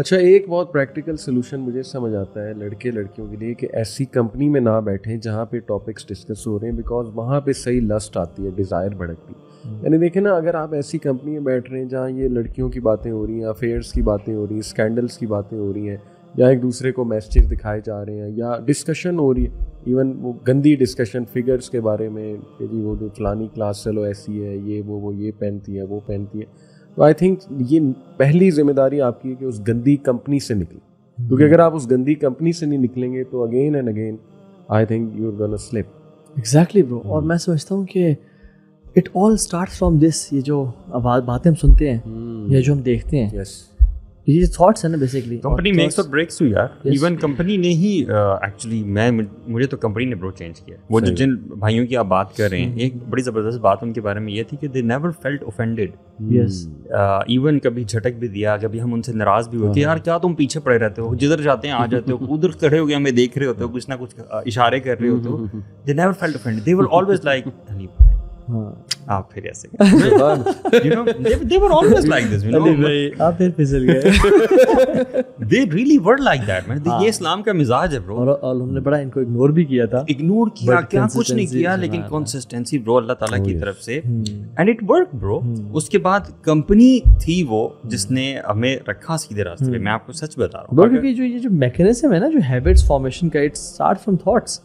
اچھا ایک بہت پریکٹیکل سولوشن مجھے سمجھ آتا ہے لڑکے لڑکیوں کے لیے کہ ایسی کمپنی میں نہ بیٹھیں جہاں پہ ٹاپکس ڈسکس ہو رہے ہیں بیکاز وہاں پہ صحیح لسٹ آتی ہے ڈیزائر بھڑکتی یعنی دیکھیں نا اگر آپ ایسی کمپنی میں بیٹھ رہے ہیں جہاں یہ لڑکیوں کی باتیں ہو رہی ہیں افیئرس کی باتیں ہو رہی ہیں اسکینڈلس کی باتیں ہو رہی ہیں یا ایک دوسرے کو میسیج دکھائے جا رہے ہیں یا ڈسکشن ہو رہی ہے ایون وہ گندی ڈسکشن فگرس کے بارے میں کہ جی وہ جو فلانی کلاس چلو ایسی ہے یہ وہ وہ یہ پہنتی ہے وہ پہنتی ہے۔ تو آئی تھنک یہ پہلی ذمہ داری آپ کی ہے کہ اس گندی کمپنی سے نکلیں۔ کیونکہ اگر آپ اس گندی کمپنی سے نہیں نکلیں گے تو again and again I think you gonna slip exactly bro اور میں سمجھتا ہوں کہ it all start from this یہ جو باتیں ہم سنتے ہیں یا جو ہم دیکھتے ہیں۔ یس یہ تھاٹس ہیں نا بیسکلی کمپنی میکس اور بریکس ٹو یار ایون کمپنی نے ہی ایکچولی میں مجھے تو کمپنی نے برو چینج کیا وہ جو جن بھائیوں کی آپ بات کر رہے ہیں ایک بڑی زبردست بات ان کے بارے میں یہ تھی کہ they never felt offended yes even کبھی جھٹک بھی دیا کبھی ہم ان سے ناراض بھی ہوئے کہ یار کیا تم پیچھے پڑے رہتے ہو جدھر جاتے ہیں آ جاتے ہو ادھر کھڑے ہو گئے ہمیں دیکھ رہے ہوتے ہو کچھ نہ کچھ اشارے کر رہے ہوتے ہو they never felt offended they were always like آپ پھر ایسے know آپ پھر man. یہ اسلام کا مزاج ہے ہم نے بڑا ان کو اگنور بھی کیا تھا۔ اگنور کیا کیا کچھ نہیں کیا لیکن ہاں. کنسسٹنسی برو اللہ تعالیٰ کی طرف سے۔ اینڈ اٹ ورک برو اس کے بعد کمپنی تھی وہ جس نے ہمیں رکھا سیدھے راستے پہ۔ میں آپ کو سچ بتا رہا ہوں کیونکہ جو یہ جو میکنزم ہے نا جو ہیبٹس فارمیشن کا it start from thoughts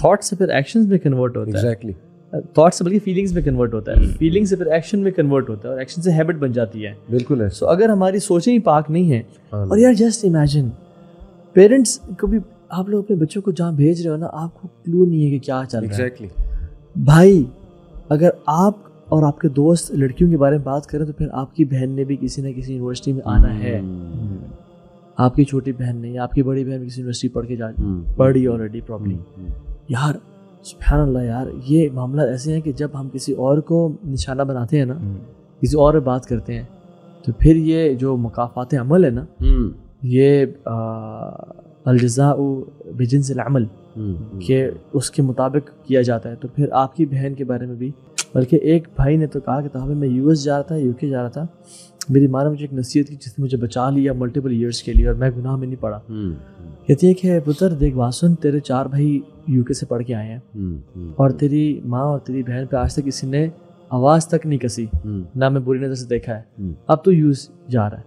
thoughts سے پھر ایکشنز میں کنورٹ ہوتا ہے۔ ایگزیکٹلی تھاٹس سے بلکہ فیلنگس میں کنورٹ ہوتا ہے۔ فیلنگ سے پھر ایکشن میں کنورٹ ہوتا ہے اور ایکشن سے ہیبٹ بن جاتی ہے۔ بالکل ہے۔ سو اگر ہماری سوچیں ہی پاک نہیں ہیں ہاں. اور یار جسٹ امیجن پیرنٹس کو بھی آپ لوگ اپنے بچوں کو جہاں بھیج رہے ہو نا آپ کو کلو نہیں ہے کہ کیا چل رہا ہے۔ بھائی اگر آپ اور آپ کے دوست لڑکیوں کے بارے میں بات کریں تو پھر آپ کی بہن نے بھی کسی نہ کسی یونیورسٹی میں آنا ہے۔ آپ کی چھوٹی بہن نے یا آپ کی بڑی بہن کسی یونیورسٹی پڑھ کے جا پڑھ رہی آلریڈی پرابلی یار سبحان اللہ یار یہ معاملات ایسے ہیں کہ جب ہم کسی اور کو نشانہ بناتے ہیں نا کسی اور بات کرتے ہیں تو پھر یہ جو مقافات عمل ہے نا یہ الجزاء بجن سے العمل کہ اس کے مطابق کیا جاتا ہے۔ تو پھر آپ کی بہن کے بارے میں بھی بلکہ ایک بھائی نے تو کہا کہ تھا میں یو ایس جا رہا تھا یو کے جا رہا تھا میری ماں نے مجھے ایک نصیحت کی جس نے مجھے بچا لیا ملٹیپل ایئرس کے لیے اور میں گناہ میں نہیں پڑا۔ کہتی ہے کہ پتر دیکھ بات سن تیرے چار بھائی یو کے سے پڑھ کے آئے ہیں۔ اور تیری ماں اور تیری بہن پہ آج تک کسی نے آواز تک نہیں کسی نہ میں بری نظر سے دیکھا ہے۔ اب تو یوز جا رہا ہے۔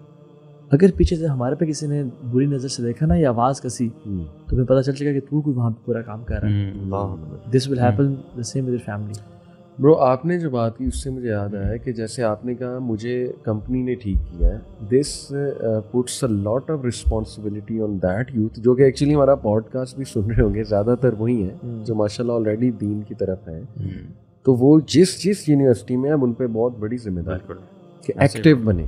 اگر پیچھے سے ہمارے پہ کسی نے بری نظر سے دیکھا نا یا آواز کسی تو پتہ چل چکا کہ تو کوئی وہاں پہ پورا کام کر رہا ہے۔ This will happen the same with family bro آپ نے جو بات کی اس سے مجھے یاد آیا کہ جیسے آپ نے کہا مجھے کمپنی نے ٹھیک کیا ہے this puts a lot of responsibility on that youth جو کہ ایکچولی ہمارا پوڈ کاسٹ بھی سن رہے ہوں گے زیادہ تر وہی ہیں جو ماشاء اللہ آلریڈی دین کی طرف ہیں۔ تو وہ جس جس یونیورسٹی میں اب ان پہ بہت بڑی ذمہ داری کہ ایکٹیو بنے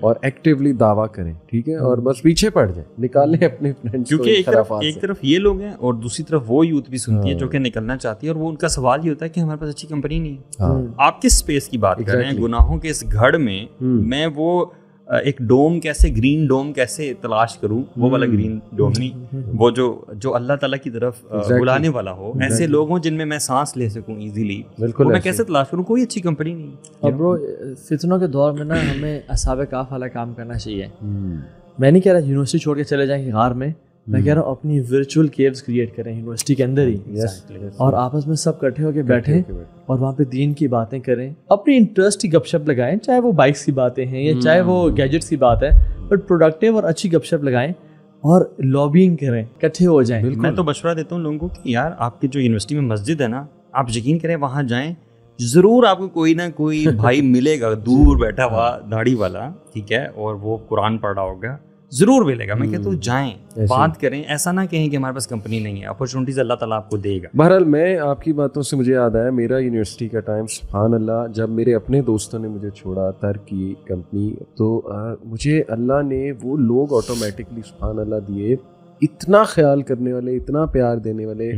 اور ایکٹیولی دعویٰ کریں ٹھیک ہے؟ اور بس پیچھے پڑ جائیں نکالیں اپنے فرینڈس کیونکہ ایک طرف ایک طرف یہ لوگ ہیں اور دوسری طرف وہ یوتھ بھی سنتی ہے جو کہ نکلنا چاہتی ہے اور وہ ان کا سوال یہ ہوتا ہے کہ ہمارے پاس اچھی کمپنی نہیں ہے۔ آپ کس اسپیس کی بات کر رہے ہیں؟ گناہوں کے اس گھڑ میں میں وہ ایک ڈوم کیسے گرین ڈوم کیسے تلاش کروں وہ والا گرین ڈوم نہیں وہ جو جو اللہ تعالیٰ کی طرف بلانے والا ہو ایسے لوگ ہوں جن میں میں سانس لے سکوں ایزیلی بالکل میں کیسے تلاش کروں کوئی اچھی کمپنی نہیں۔ اور برو فتنوں کے دور میں نا ہمیں اصاب کاف والا کام کرنا چاہیے۔ میں نہیں کہہ رہا یونیورسٹی چھوڑ کے چلے جائیں غار میں میں کہہ رہا ہوں اپنی ورچوئل کیوز کریٹ کریں یونیورسٹی کے اندر ہی۔ اور آپس میں سب کٹھے ہو کے بیٹھیں اور وہاں پہ دین کی باتیں کریں۔ اپنی انٹرسٹ کی گپ شپ لگائیں چاہے وہ بائکس کی باتیں ہیں یا چاہے وہ گیجٹس کی بات ہے بٹ پروڈکٹیو اور اچھی گپ شپ لگائیں اور لابینگ کریں کٹھے ہو جائیں۔ میں تو مشورہ دیتا ہوں لوگوں کو کہ یار آپ کی جو یونیورسٹی میں مسجد ہے نا آپ یقین کریں وہاں جائیں ضرور آپ کو کوئی نہ کوئی بھائی ملے گا دور بیٹھا ہوا داڑھی والا ٹھیک ہے اور وہ قرآن پڑھ رہا ہوگا۔ ضرور ملے گا۔ میں کہتا ہوں جائیں بات کریں ایسا نہ کہیں کہ ہمارے پاس کمپنی نہیں ہے۔ اپرچونیٹیز اللہ تعالیٰ آپ کو دے گا۔ بہرحال میں آپ کی باتوں سے مجھے یاد آیا میرا یونیورسٹی کا ٹائم سبحان اللہ جب میرے اپنے دوستوں نے مجھے چھوڑا تر کی کمپنی تو مجھے اللہ نے وہ لوگ آٹومیٹکلی سبحان اللہ دیے۔ اتنا خیال کرنے والے اتنا پیار دینے والے۔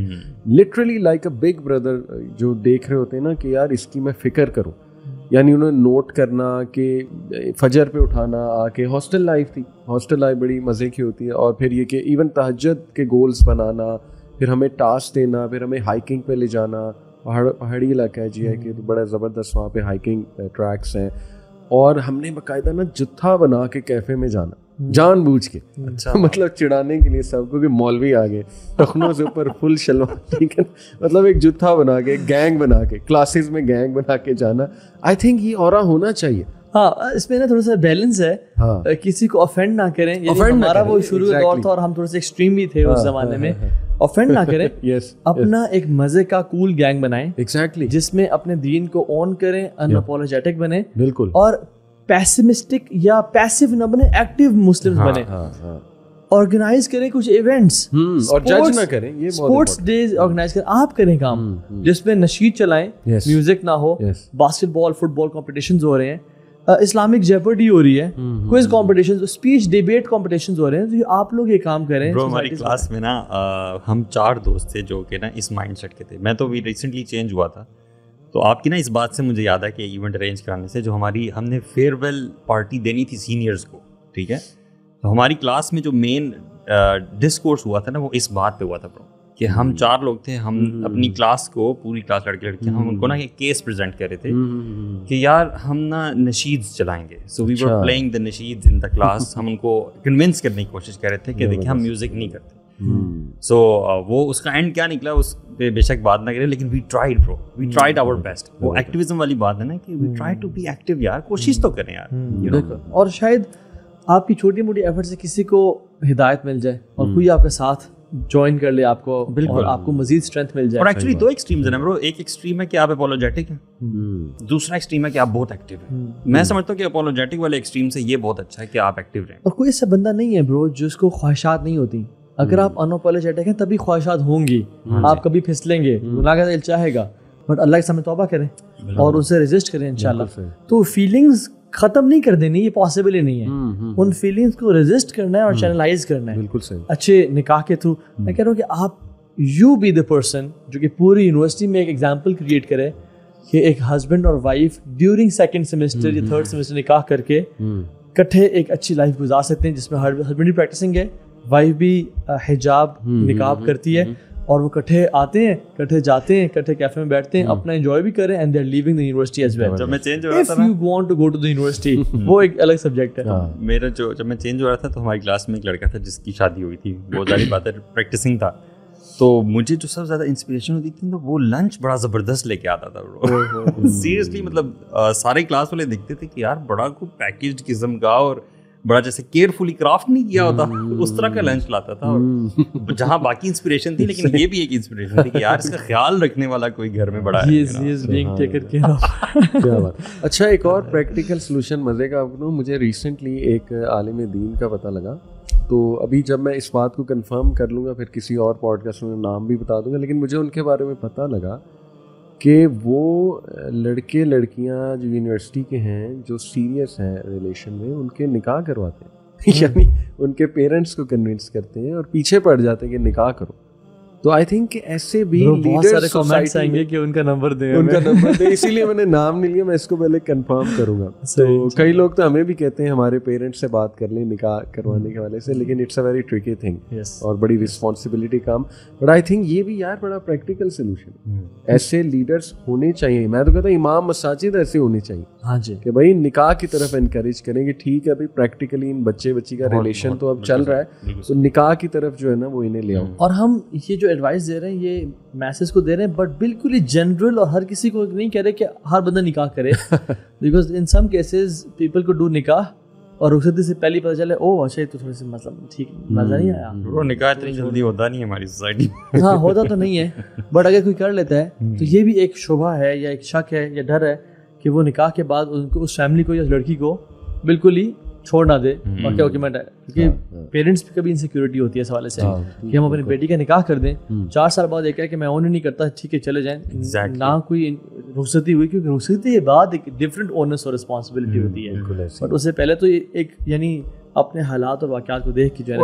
Literally like a big brother جو دیکھ رہے ہوتے ہیں نا کہ یار اس کی میں فکر کروں۔ یعنی انہوں نے نوٹ کرنا کہ فجر پہ اٹھانا، آ کے ہاسٹل لائف تھی۔ ہاسٹل لائف بڑی مزے کی ہوتی ہے۔ اور پھر یہ کہ ایون تہجد کے گولس بنانا، پھر ہمیں ٹاسک دینا، پھر ہمیں ہائکنگ پہ لے جانا۔ پہاڑ، پہاڑی علاقہ ہے جی ہے کہ بڑا زبردست وہاں پہ ہائکنگ ٹریکس ہیں۔ اور ہم نے باقاعدہ نا جتھا بنا کے کیفے میں جانا۔ جان بوجھ کے۔ اچھا۔ مطلب چڑھانے کے لیے سب کو کہ مولوی آ گئے۔ ٹخنوں سے اوپر فل شلوار ٹھیک ہے۔ مطلب ایک جتھا بنا کے گینگ بنا کے کلاسز میں گینگ بنا کے جانا۔ آئی تھنک یہ اور ہونا چاہیے۔ ہاں اس میں نا تھوڑا سا بیلنس ہے۔ ہاں۔ کسی کو افینڈ نہ کریں۔ یعنی ہمارا وہ شروع کا دور. تھا اور ہم تھوڑے سے ایکسٹریم بھی تھے اس زمانے میں۔ افینڈ نہ کریں۔ اپنا ایک مزے کا کول گینگ بنائیں۔ ایگزیکٹلی جس میں اپنے دین کو آن کریں انپولوجیٹک بنے بالکل۔ اور پیسمسٹک یا پیسو نہ بنے ایکٹیو مسلم بنے۔ ہاں ہاں۔ آرگنائز کریں کچھ ایونٹس اور جج نہ کریں یہ اسپورٹس ڈیز آرگنائز کریں۔ آپ کریں کام۔ جس میں نشید چلائیں. میوزک نہ ہو basketball football competitions ہو رہے ہیں۔ اسلامک جیپرڈی ہو رہی ہے۔ Quiz competition speech debate competitions ہو رہے ہیں۔ تو آپ لوگ یہ کام کریں۔ برو ہماری کلاس میں نا ہم چار دوست تھے جو کہ نا اس مائنڈ سیٹ کے تھے۔ میں تو ریسنٹلی چینج ہوا تھا۔ تو آپ کی نا اس بات سے مجھے یاد ہے کہ ایونٹ ارینج کرانے سے جو ہماری ہم نے فیئر ویل پارٹی دینی تھی سینئرس کو ٹھیک ہے؟ تو ہماری کلاس میں جو مین ڈسکورس ہوا تھا نا وہ اس بات پہ ہوا تھا کہ ہم چار لوگ تھے ہم اپنی کلاس کو پوری کلاس لڑکے لڑکیاں ہم ان کو نا ایک کیس پریزنٹ کر رہے تھے کہ یار ہم نا نشید چلائیں گے۔ سو وی ور playing the Nasheed in the class ہم ان کو کنونس کرنے کی کوشش کر رہے تھے کہ دیکھیں ہم میوزک نہیں کرتے۔ سو وہ اس کا اینڈ کیا نکلا اس پہ بے شک بات نہ کرے لیکن we tried bro we tried our best وہ ایکٹیویزم والی بات ہے نا کہ we try to be active یار کوشش تو کریں یار know. اور شاید آپ کی چھوٹی موٹی ایفرٹ سے کسی کو ہدایت مل جائے اور کوئی آپ کے ساتھ جوائن کر لے آپ کو اور آپ کو مزید اسٹرینتھ مل جائے۔ اور ایکچولی دو ایکسٹریمز ہیں برو ایک ایکسٹریم ہے کہ آپ اپولوجیٹک ہیں دوسرا ایکسٹریم ہے کہ آپ بہت ایکٹیو ہیں۔ میں سمجھتا ہوں کہ اپولوجیٹک والے ایکسٹریم سے یہ بہت اچھا ہے کہ آپ ایکٹیو رہیں۔ اور کوئی ایسا بندہ نہیں ہے برو جس کو خواہشات نہیں ہوتی۔ اگر آپ انوپولوجیٹک ہیں تبھی خواہشات ہوں گی۔ آپ کبھی پھسلیں گے۔ گناہ کا دل چاہے گا۔ بٹ اللہ کے سامنے توبہ کریں اور اسے ریزسٹ کریں انشاءاللہ۔ تو فیلنگز ختم نہیں کر دینی یہ پاسبل ہی نہیں ہے۔ ان فیلنگس کو ریزسٹ کرنا ہے اور چینلائز کرنا ہے۔ بالکل صحیح۔ اچھے نکاح کے تھرو میں کہہ رہا ہوں کہ آپ یو بی دا پرسن جو کہ پوری یونیورسٹی میں ایک ایگزامپل کریٹ کرے کہ ایک ہسبینڈ اور وائف ڈیورنگ سیکنڈ سیمسٹر یا تھرڈ سیمسٹر نکاح کر کے کٹھے ایک اچھی لائف گزار سکتے ہیں جس میں ہسبینڈ بھی پریکٹسنگ ہے۔ وائف بھی حجاب نکاب کرتی ہے اور وہ کٹھے آتے ہیں کٹھے جاتے ہیں کٹھے کیفے میں بیٹھتے ہیں اپنا انجوائے بھی کریں and they are living the university as well جب میں چینج ہو رہا if you want to go to the university وہ ایک الگ سبجیکٹ ہے۔ میرا جو جب میں چینج ہو رہا تھا تو ہماری کلاس میں ایک لڑکا تھا جس کی شادی ہوئی تھی۔ بہت ساری بات ہے پریکٹسنگ تھا۔ تو مجھے جو سب سے زیادہ انسپریشن ہوتی تھی نا وہ لنچ بڑا زبردست لے کے آتا تھا۔ سیریسلی مطلب سارے کلاس والے دیکھتے تھے کہ یار بڑا کوئی پیکیج قسم کا اور بڑا جیسے کیئرفلی کرافٹ نہیں کیا ہوتا اس طرح کا لنچ لاتا تھا۔ اور جہاں باقی انسپریشن تھی لیکن یہ بھی ایک انسپریشن تھی کہ یار اس کا خیال رکھنے والا کوئی گھر میں بڑا کیا بات۔ اچھا ایک اور پریکٹیکل سولوشن مزے کا آپ مجھے ریسنٹلی ایک عالم دین کا پتہ لگا۔ تو ابھی جب میں اس بات کو کنفرم کر لوں گا پھر کسی اور پوڈ کاسٹ میں نام بھی بتا دوں گا لیکن مجھے ان کے بارے میں پتہ لگا کہ وہ لڑکے لڑکیاں جو یونیورسٹی کے ہیں جو سیریس ہیں ریلیشن میں ان کے نکاح کرواتے ہیں۔ یعنی ان کے پیرنٹس کو کنونس کرتے ہیں اور پیچھے پڑ جاتے ہیں کہ نکاح کرو۔ تو آئی تھنک ایسے بھی بہت سارے کمنٹس آئیں گے کہ ان کا نمبر دیں ان کا نمبر دیں۔ اسی لیے میں نے نام نہیں لیا میں اس کو پہلے کنفرم کروں گا۔ تو کئی لوگ تو ہمیں بھی کہتے ہیں ہمارے پیرنٹس سے بات کر لیں نکاح کروانے کے والے سے لیکن it's a very tricky thing اور بڑی رسپانسبلٹی کام۔ بٹ آئی تھنک یہ بھی یار بڑا پریکٹیکل سولوشن ایسے لیڈرس ہونے چاہیے۔ میں تو کہتا ہوں امام مساجد ایسے ہونے چاہیے۔ ہاں جی۔ کہ بھائی نکاح کی طرف انکریج کریں کہ ٹھیک ہے ابھی پریکٹیکلی ان بچے بچی کا ریلیشن تو اب چل رہا ہے۔ تو نکاح کی طرف جو ہے نا وہ انہیں لے آؤ۔ اور ہم یہ جو ایڈوائس دے رہے ہیں یہ میسج کو دے رہے ہیں بٹ بالکل ہی جنرل اور ہر کسی کو نہیں کہہ رہے کہ ہر بندہ نکاح کرے۔ Because in some cases people کو ڈو نکاح اور رخصتی سے پہلے پتہ چلے او اچھا تو تھوڑی سی مطلب ٹھیک مزہ نہیں آیا۔ وہ نکاح اتنی جلدی ہوتا نہیں ہماری سوسائٹی ہاں ہوتا تو نہیں ہے بٹ اگر کوئی کر لیتا ہے تو یہ بھی ایک شبہ ہے یا ایک شک ہے یا ڈر ہے۔ کہ وہ نکاح کے بعد ان کو اس فیملی کو یا لڑکی کو بالکل ہی چھوڑ نہ دے۔ اور کیا کہ میں کیونکہ پیرنٹس بھی کبھی انسیکیورٹی ہوتی ہے اس حوالے سے۔ کہ ہم اپنی بیٹی کا نکاح کر دیں۔ چار سال بعد ایک ہے کہ میں اون ہی نہیں کرتا ٹھیک ہے چلے جائیں۔ نہ کوئی رخصتی ہوئی کیونکہ رخصتی کے بعد ایک ڈفرینٹ اونرس اور رسپانسبلٹی ہوتی ہے۔ بٹ اس سے پہلے تو ایک یعنی اپنے حالات اور واقعات کو دیکھ کے جو ہے۔